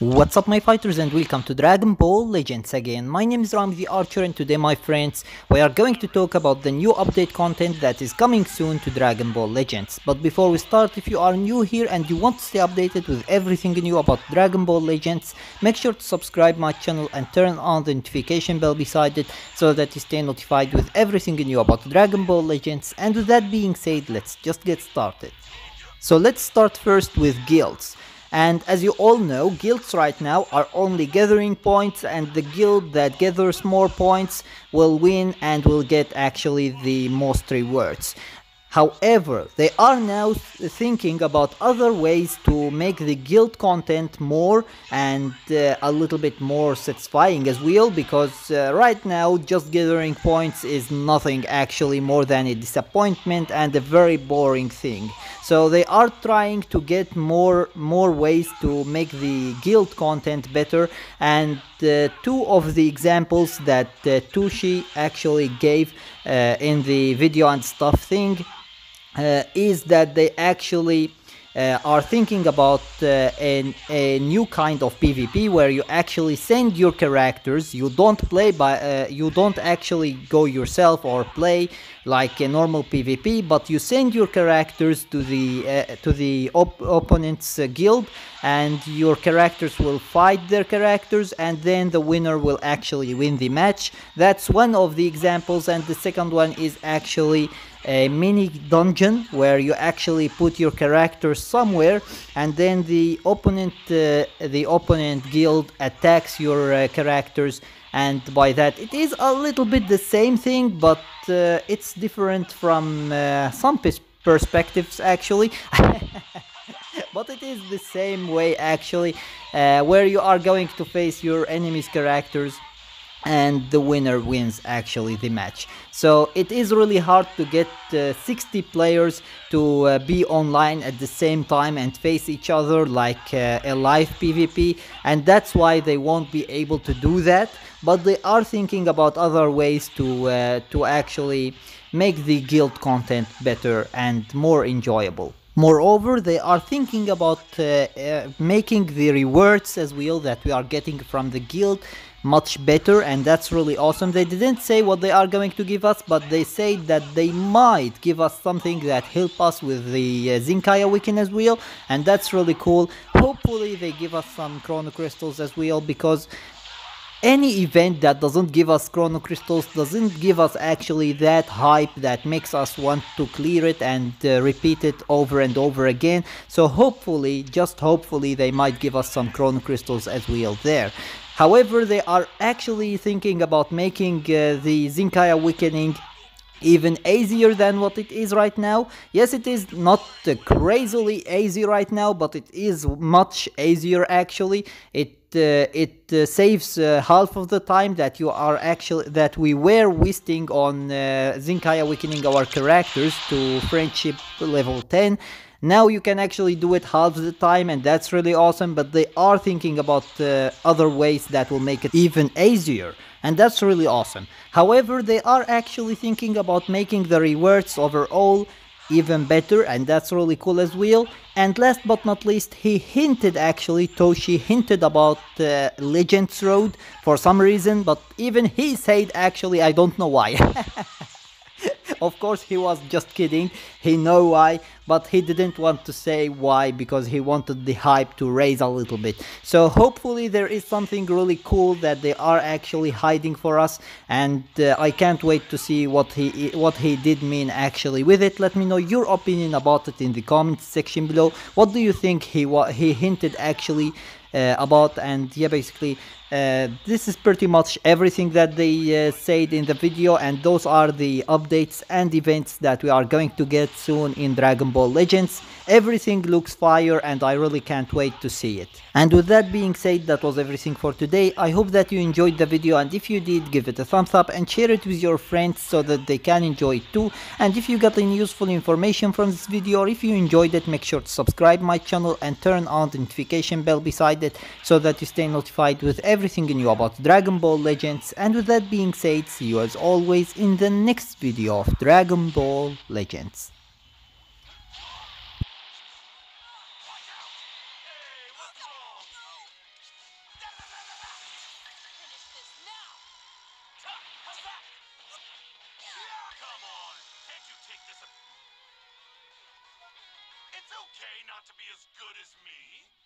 What's up my fighters and welcome to Dragon Ball Legends again. My name is the Archer and today my friends we are going to talk about the new update content that is coming soon to Dragon Ball Legends. But before we start if you are new here and you want to stay updated with everything new about Dragon Ball Legends make sure to subscribe my channel and turn on the notification bell beside it so that you stay notified with everything new about Dragon Ball Legends and with that being said let's just get started. So let's start first with guilds. And as you all know, guilds right now are only gathering points and the guild that gathers more points will win and will get actually the most rewards. However, they are now thinking about other ways to make the guild content more and uh, a little bit more satisfying as well because uh, right now just gathering points is nothing actually more than a disappointment and a very boring thing. So they are trying to get more more ways to make the guild content better. And uh, two of the examples that uh, Toshi actually gave uh, in the video and stuff thing uh, is that they actually uh, are thinking about uh, a, a, new kind of PvP where you actually send your characters. You don't play by, uh, you don't actually go yourself or play like a normal PvP, but you send your characters to the uh, to the op opponent's guild, and your characters will fight their characters, and then the winner will actually win the match. That's one of the examples, and the second one is actually a mini dungeon where you actually put your characters somewhere and then the opponent uh, the opponent guild attacks your uh, characters and by that it is a little bit the same thing but uh, it's different from uh, some perspectives actually. But it is the same way actually uh, where you are going to face your enemy's characters and the winner wins actually the match. So it is really hard to get uh, 60 players to uh, be online at the same time and face each other like uh, a live pvp and that's why they won't be able to do that. But they are thinking about other ways to uh, to actually make the guild content better and more enjoyable Moreover, they are thinking about uh, uh, making the rewards as well that we are getting from the guild much better and that's really awesome. They didn't say what they are going to give us but they said that they might give us something that help us with the uh, Zenkai Awaken as well and that's really cool. Hopefully they give us some Chrono Crystals as well because any event that doesn't give us chrono crystals doesn't give us actually that hype that makes us want to clear it and uh, repeat it over and over again. So hopefully just hopefully they might give us some chrono crystals as well there. However, they are actually thinking about making uh, the Zenkai Awakening even easier than what it is right now. Yes, it is not crazily easy right now, but it is much easier actually. It uh, it uh, saves uh, half of the time that you are actually that we were wasting on uh, Zenkai awakening our characters to friendship level 10 now you can actually do it half the time and that's really awesome, but they are thinking about uh, other ways that will make it even easier and that's really awesome. However, they are actually thinking about making the rewards overall even better and that's really cool as well. And last but not least, he hinted actually, Toshi hinted about uh, Legends Road for some reason, but even he said actually, I don't know why. of course he was just kidding. He know why but he didn't want to say why because he wanted the hype to raise a little bit. So hopefully there is something really cool that they are actually hiding for us and uh, i can't wait to see what he what he did mean actually with it. Let me know your opinion about it in the comments section below. What do you think he he hinted actually about and yeah basically uh, this is pretty much everything that they uh, said in the video and those are the updates and events that we are going to get soon in Dragon Ball Legends. Everything looks fire and I really can't wait to see it. And with that being said, that was everything for today. I hope that you enjoyed the video and if you did, give it a thumbs up and share it with your friends so that they can enjoy it too. And if you got any useful information from this video or if you enjoyed it, make sure to subscribe my channel and turn on the notification bell beside it so that you stay notified with everything new about Dragon Ball Legends and with that being said see you as always in the next video of Dragon Ball Legends. It's okay not to be as good as me.